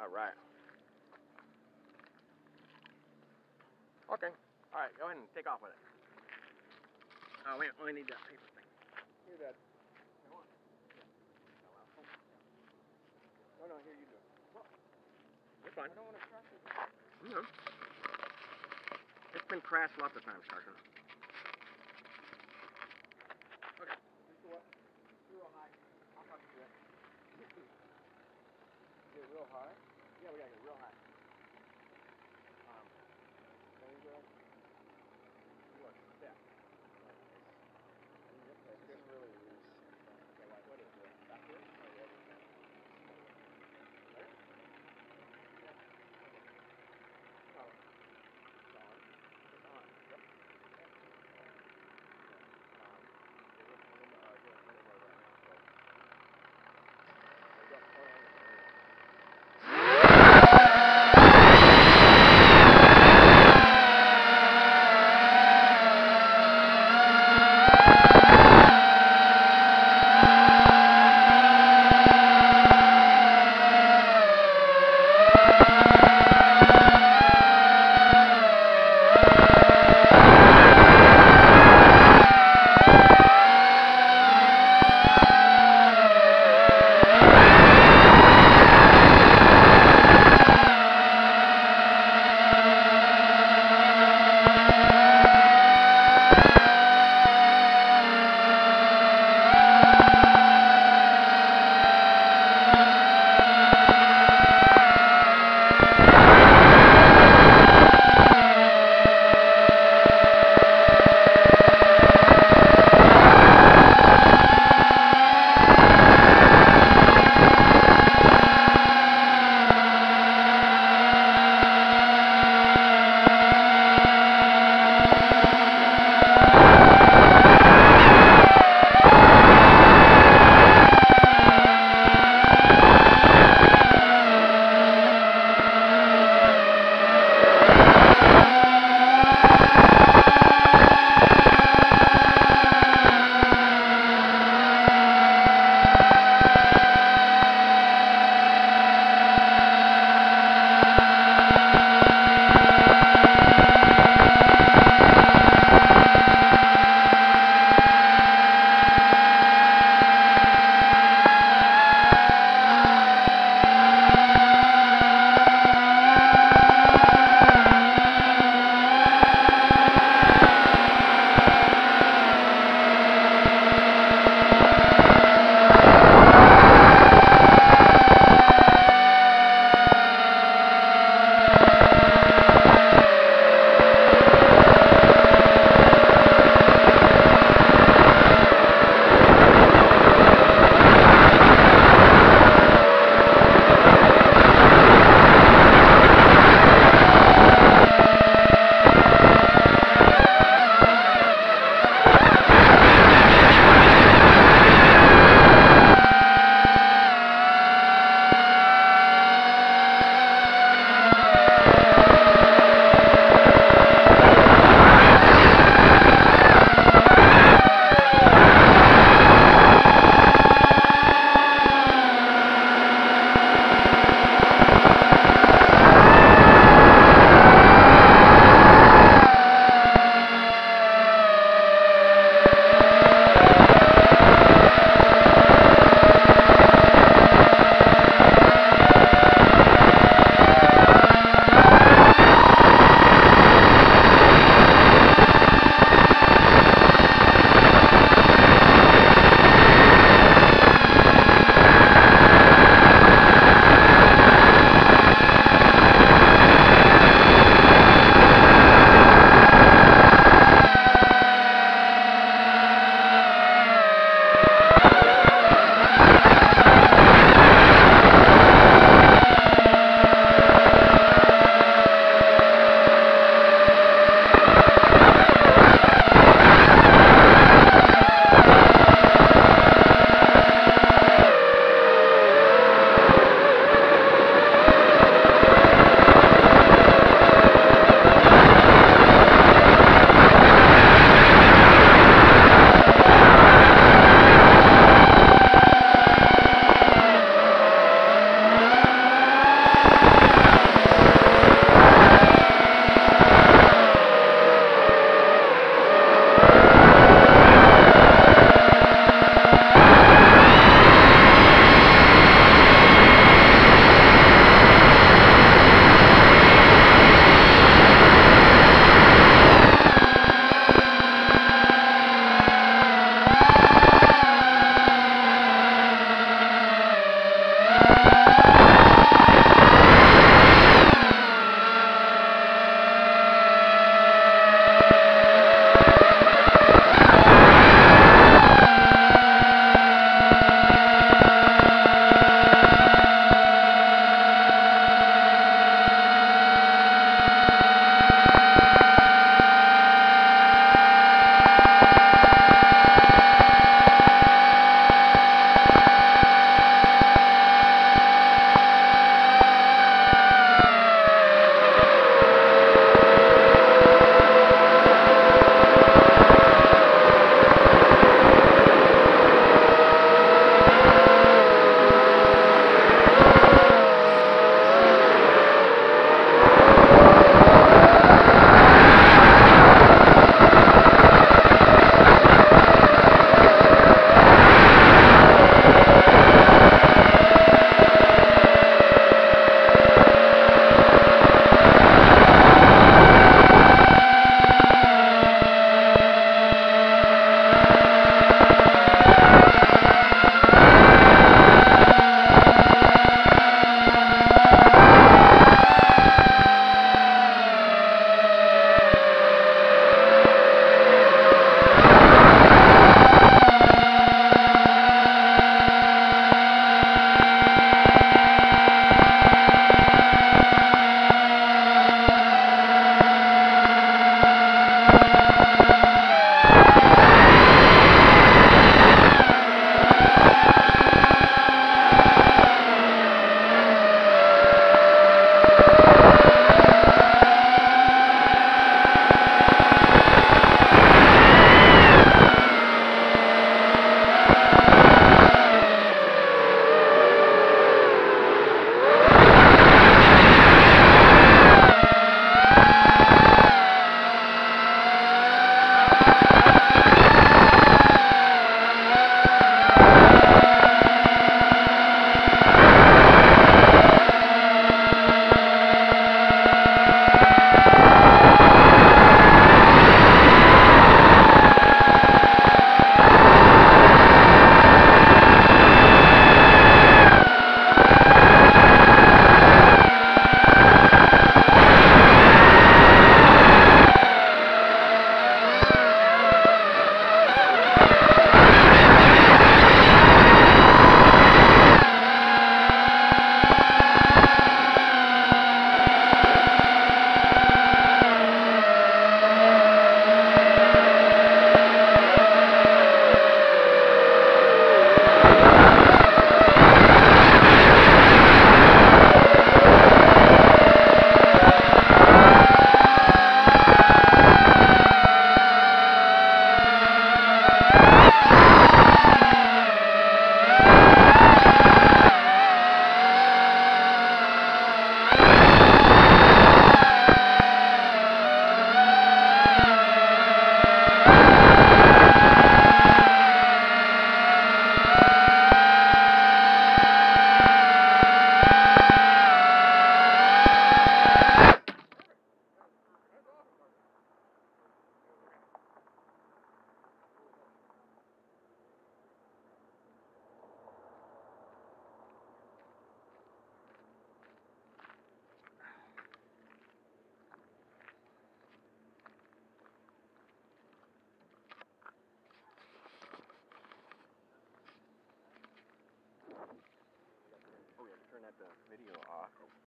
All right. Okay. All right. Go ahead and take off with it. Oh wait, we need that paper thing. Here, Dad. Come on. No, no, here you do it. You're fine. I don't want to crash it. No. It's been crashed lots of times, Carson. Okay. Just go up. Just real high. I'll talk to you. Get real high? Yeah, we gotta get the video.